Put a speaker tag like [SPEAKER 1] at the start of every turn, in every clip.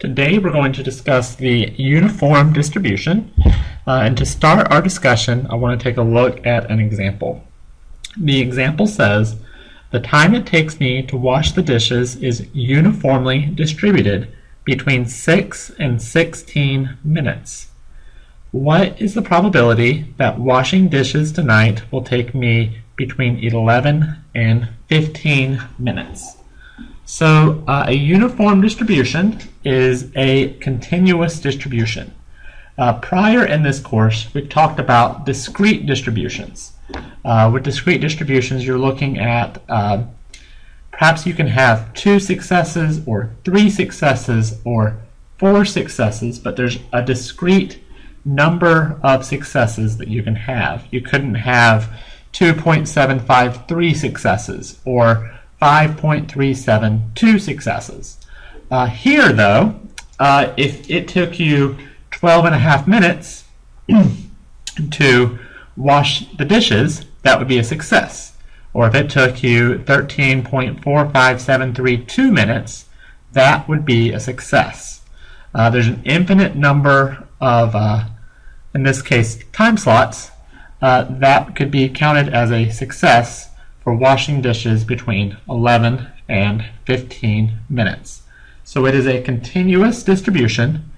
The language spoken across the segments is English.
[SPEAKER 1] Today we're going to discuss the uniform distribution. Uh, and to start our discussion, I want to take a look at an example. The example says, the time it takes me to wash the dishes is uniformly distributed between 6 and 16 minutes. What is the probability that washing dishes tonight will take me between 11 and 15 minutes? So uh, a uniform distribution is a continuous distribution. Uh, prior in this course, we've talked about discrete distributions. Uh, with discrete distributions, you're looking at uh, perhaps you can have two successes or three successes or four successes, but there's a discrete number of successes that you can have. You couldn't have 2.753 successes or 5.372 successes. Uh, here, though, uh, if it took you 12 and a half minutes to wash the dishes, that would be a success. Or if it took you 13.45732 minutes, that would be a success. Uh, there's an infinite number of, uh, in this case, time slots uh, that could be counted as a success for washing dishes between 11 and 15 minutes. So it is a continuous distribution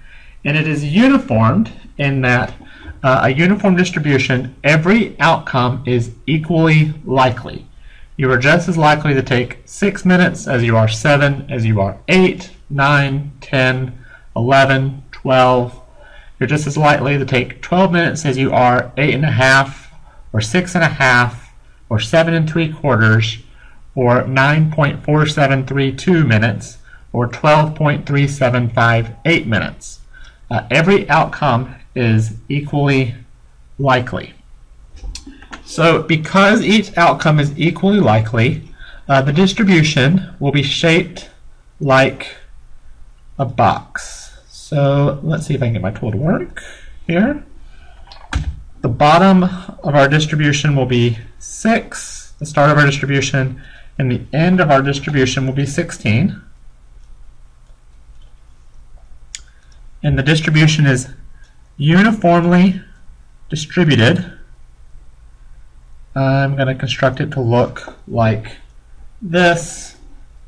[SPEAKER 1] and it is uniformed in that uh, a uniform distribution, every outcome is equally likely. You are just as likely to take 6 minutes as you are 7, as you are 8, 9, 10, 11, 12. You're just as likely to take 12 minutes as you are 8.5 or 6.5 or 7 and 3 quarters, or 9.4732 minutes, or 12.3758 minutes. Uh, every outcome is equally likely. So because each outcome is equally likely, uh, the distribution will be shaped like a box. So let's see if I can get my tool to work here. The bottom of our distribution will be 6, the start of our distribution, and the end of our distribution will be 16. And the distribution is uniformly distributed. I'm going to construct it to look like this.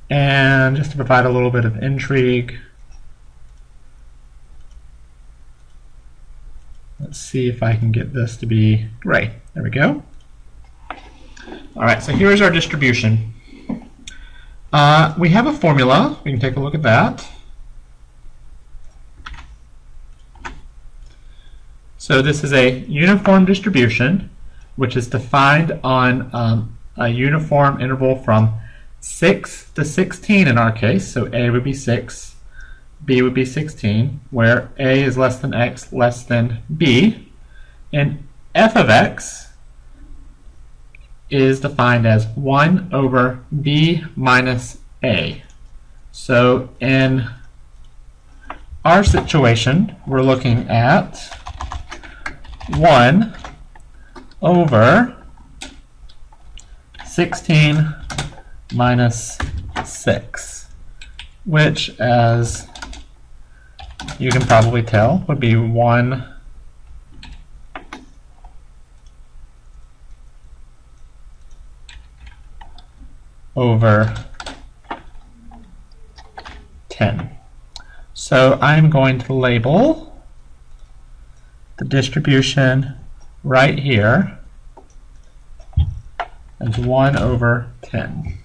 [SPEAKER 1] And just to provide a little bit of intrigue, let's see if I can get this to be gray. There we go. All right, so here's our distribution. Uh, we have a formula. We can take a look at that. So this is a uniform distribution, which is defined on um, a uniform interval from 6 to 16 in our case. So A would be 6, B would be 16, where A is less than X less than B. And f of X is defined as 1 over b minus a. So in our situation, we're looking at 1 over 16 minus 6, which, as you can probably tell, would be 1 over 10. So I'm going to label the distribution right here as 1 over 10.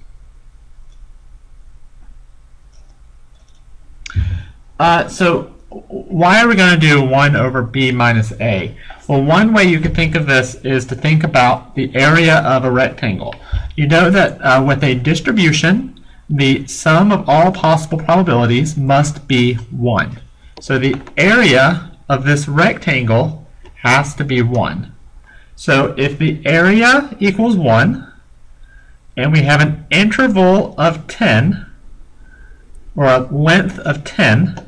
[SPEAKER 1] Uh, so why are we going to do 1 over b minus a? Well, one way you could think of this is to think about the area of a rectangle. You know that uh, with a distribution, the sum of all possible probabilities must be 1. So the area of this rectangle has to be 1. So if the area equals 1, and we have an interval of 10, or a length of 10,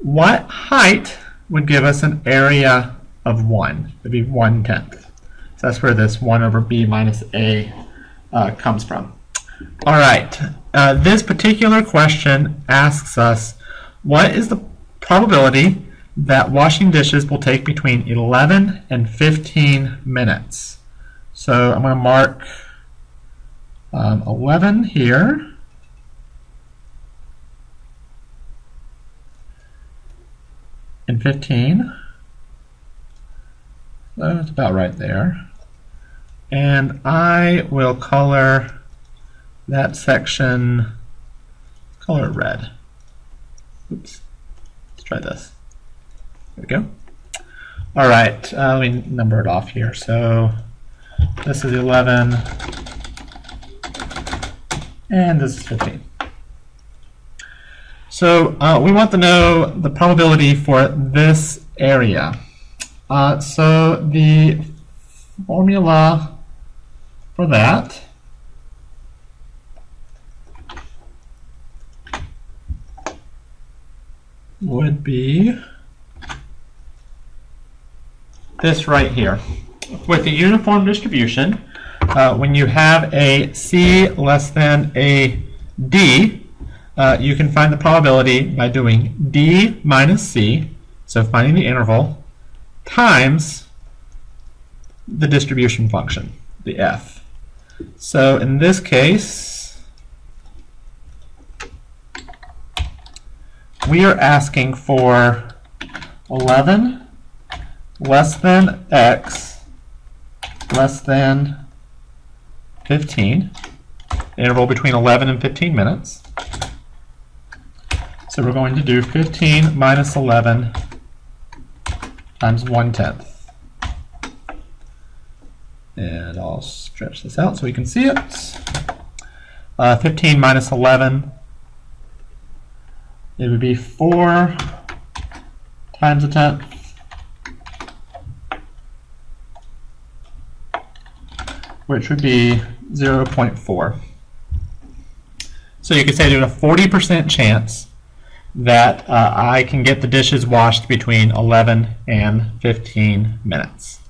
[SPEAKER 1] what height would give us an area of 1? It would be 1 tenth. So that's where this 1 over b minus a uh, comes from. All right, uh, this particular question asks us what is the probability that washing dishes will take between 11 and 15 minutes? So I'm going to mark um, 11 here. And 15. That's about right there. And I will color that section, color red. Oops. Let's try this. There we go. All right, uh, let me number it off here. So this is 11, and this is 15. So uh, we want to know the probability for this area. Uh, so the formula for that would be this right here. With the uniform distribution, uh, when you have a C less than a D, uh, you can find the probability by doing D minus C, so finding the interval, times the distribution function, the F. So in this case, we are asking for 11 less than x less than 15, interval between 11 and 15 minutes. So we're going to do 15 minus 11 times 1 tenth. And I'll stretch this out so we can see it. Uh, 15 minus 11, it would be 4 times a tenth. which would be 0.4. So you could say there's a 40% chance that uh, I can get the dishes washed between 11 and 15 minutes.